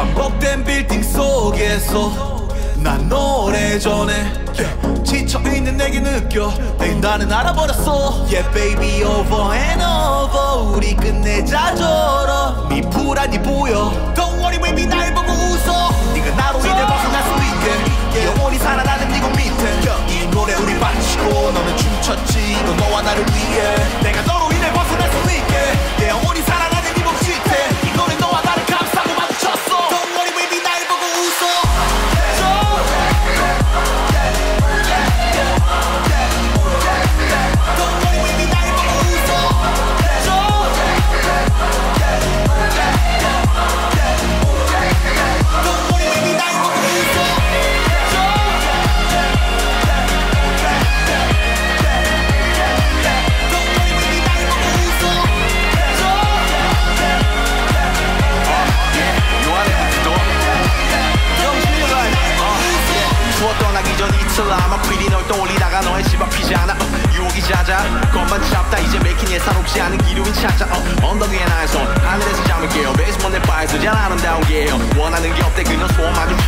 반복된 빌딩 속에서 난 노래 전에 yeah, 지쳐있는 내게 느껴. 에이, 나는 알아버렸어. Yeah baby over and over. 우리 끝내자 저러 미풀하니 보여. Don't worry baby 날 보고 아마 pretty 널 떠올리다가 너의 집 앞이지 않아. 어, 유혹이 잦아. 것만 잡다 이제 맥힌 예사롭지 않은 기류인 찾아. 어, 언덕 위에 나의 손 하늘에서 잠을 깨요. 베이스먼 내 바에서 잘 아름다운 게요. 원하는 게 없대 그냥 소원 마주치죠